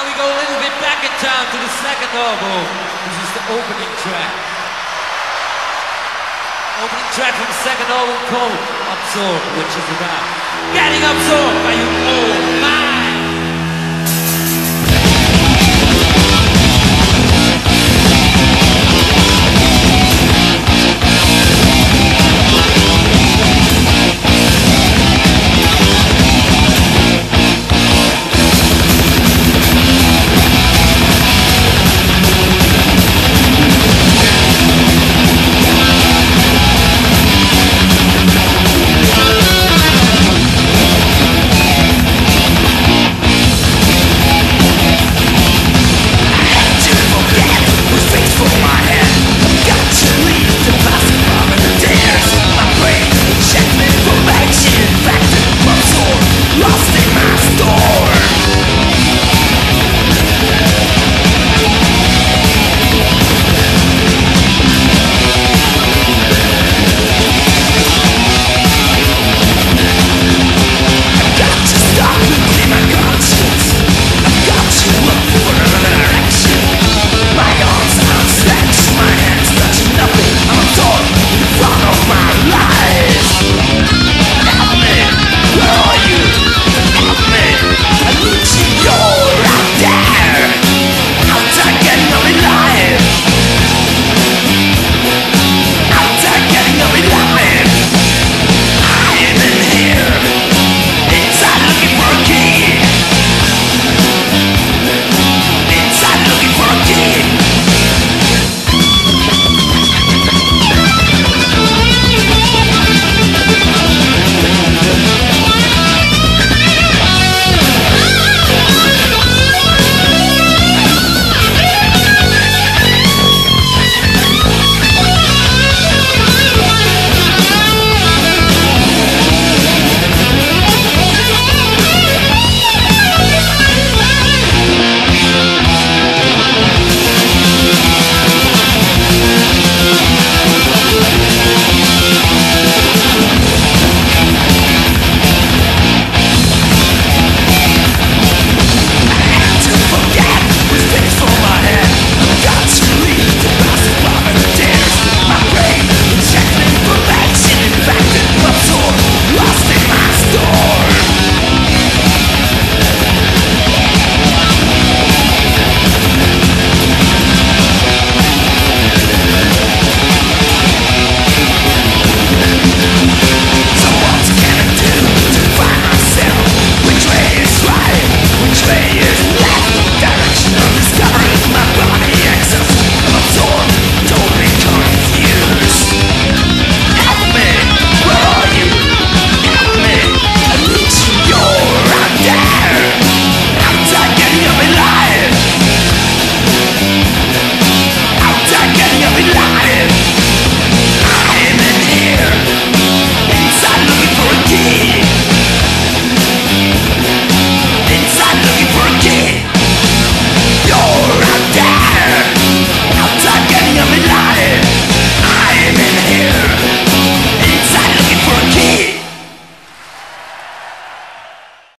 Now we go a little bit back in time to the second album. This is the opening track. Opening track from the second album called Absorbed, which is about getting absorbed by your own.